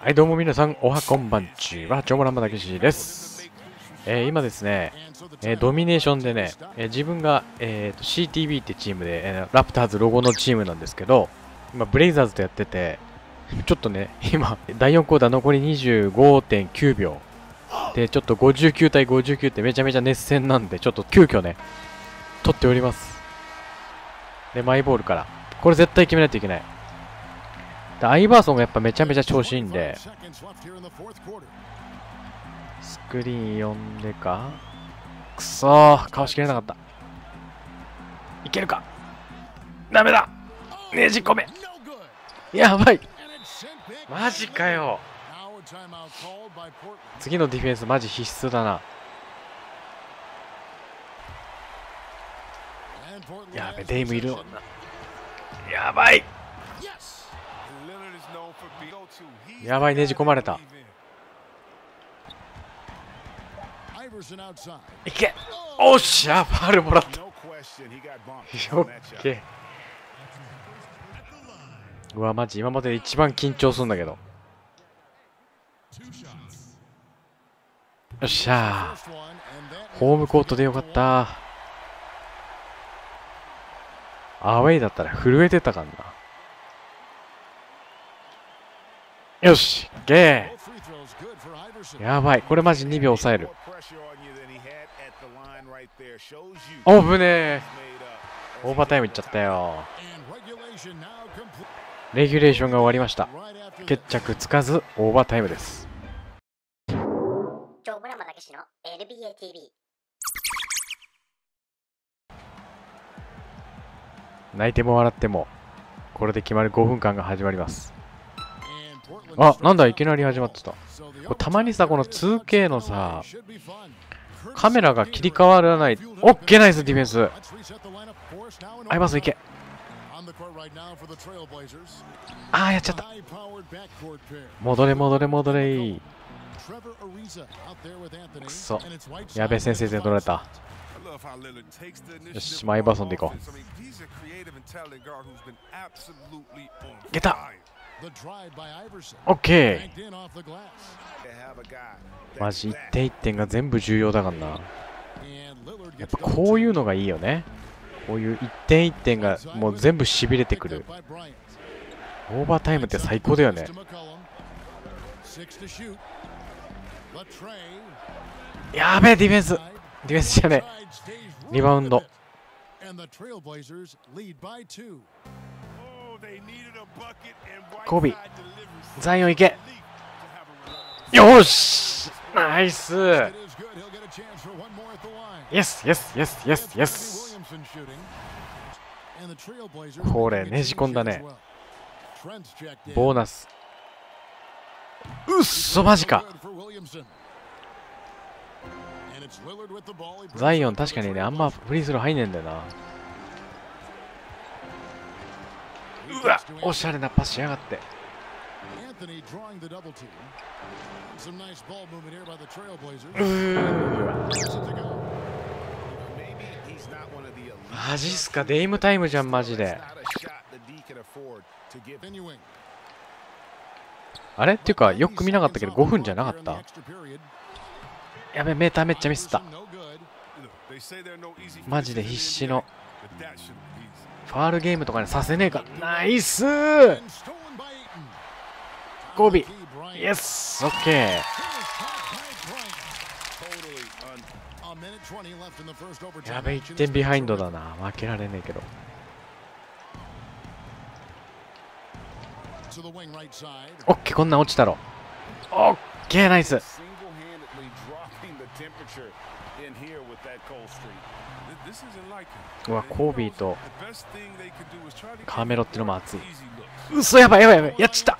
はい、どうも皆さん、おはこんばんちは、チョモランマたけしです。えー今ですね、えードミネーションでね、えー自分が、えーと CTB ってチームで、えーラプターズロゴのチームなんですけど、今、ブレイザーズとやってて、ちょっとね、今、第4クォーター残り25.9秒。で、ちょっと59対59ってめちゃめちゃ熱戦なんで、ちょっと急遽ね、取っております。で、マイボールから。これ絶対決めないといけない。でアイバーソンがやっぱめちゃめちゃ調子いいんで、スクリーン読んでか。くそー、かわしきれなかった。いけるか。ダメだ。ねじ込め。やばい。マジかよ。次のディフェンスマジ必須だな。やべ、デイムいる。もんな。やばい。やばい、ねじ込まれた。いけおっしゃファールもらった。よっけ。うわ、マジ今までで一番緊張するんだけど。よっしゃー。ホームコートでよかった。アウェイだったら震えてたかんな。よし、ゲー。やばい、これマジ2秒抑える。おぶねえ。オーバータイムいっちゃったよ。レギュレーションが終わりました。決着つかず、オーバータイムです。今日村間武の NBA TV 泣いても笑っても、これで決まる5分間が始まります。あ、なんだ、いきなり始まってた。これたまにさ、この 2K のさ、カメラが切り替わらない。オッケーナイスディフェンス。アイバーソンいけ。あー、やっちゃった。戻れ戻れ戻れくそ。やべえ、先制点取られた。よし、マイバーソンでいこう。ゲタオッケーマジ1点1点が全部重要だからな。やっぱこういうのがいいよね。こういう1点1点がもう全部しびれてくる。オーバータイムって最高だよね。やべえ、ディフェンス。ディフェンスじゃねえ。リバウンド。コビザイオンいけ。よーし。ナイス。イエスイエスイエスイエスイエスこれねじ込んだね。ボーナス。うっそマジか。ザイオン確かにねあんまフリースロー入んねえんだよなうわおしゃれなパスしやがって。うーわ。マジっすかデイムタイムじゃんマジで。あれ？っていうかよく見なかったけど5分じゃなかった？やべメーターめっちゃミスった。マジで必死のファールゲームとかにさせねえか。ナイス!ーゴビイエスオッケーやべ1点ビハインドだな負けられねえけどオッケーこんなん落ちたろオッケーナイスうわコービーとカーメロってのも熱いうそやばいやばいやばいやっちった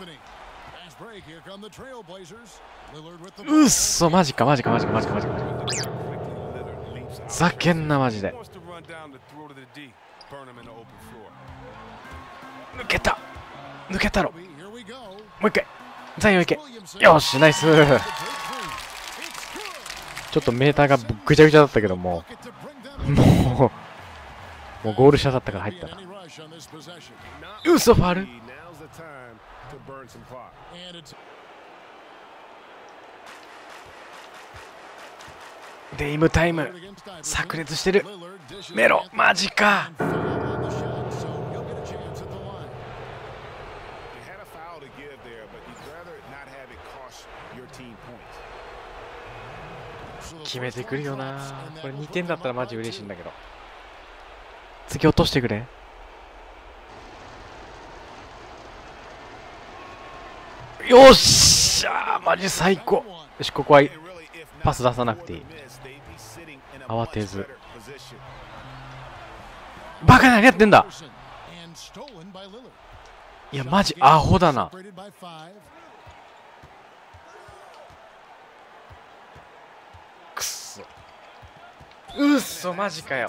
うっそマジかマジかマジかマジかマジかマジかざけんなマジで抜けた抜けたろもう一回ザイオンいけよしナイスちょっとメーターがぐちゃぐちゃだったけどももうもうゴール下だったから入ったな。嘘ファル？デイムタイム炸裂してる。メロマジか。決めてくるよな。これ2点だったらマジ嬉しいんだけど。次落としてくれ。よっしゃマジ最高。よしここはパス出さなくていい。慌てず。バカ何やってんだ。いやマジアホだな。くうっそマジかよ。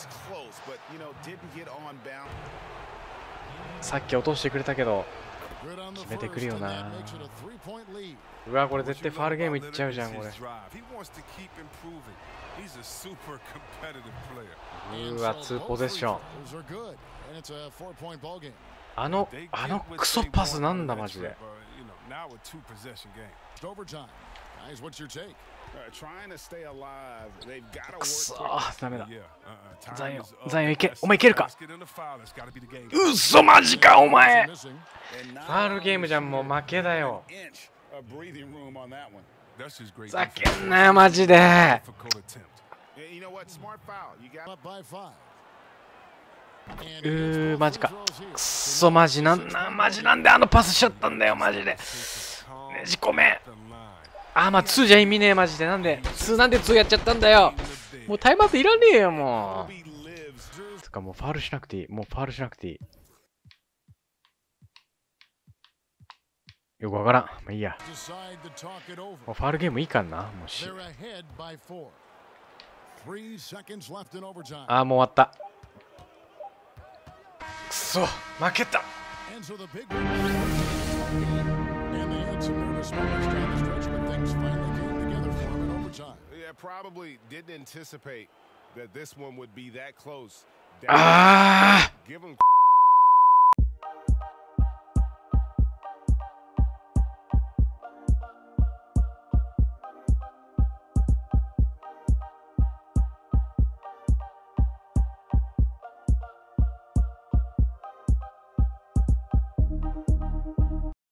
さっき落としてくれたけど決めてくるよな。うわこれ絶対ファールゲームいっちゃうじゃんこれ。うわ2ポゼッション。あのあのクソパスなんだマジで。くそーダメだ。ザイオンザイオいけお前いけるか？うそマジかお前。ファールゲームじゃんもう負けだよ。ざけんなよマジで。うーマジかくそマジなんなマジなんであのパスしちゃったんだよマジで。ねじ込め。あーまあ2じゃ意味ねえマジで。なんで2なんで2やっちゃったんだよ。もうタイムアウトいらねえよもう。つかもうファールしなくていい。もうファールしなくていい。よくわからん。まあいいや。もうファールゲームいいかな。もし。ああもう終わった。くそ負けた。Finally came together for him in overtime. Yeah, probably didn't anticipate that this one would be that close. Ah! Give him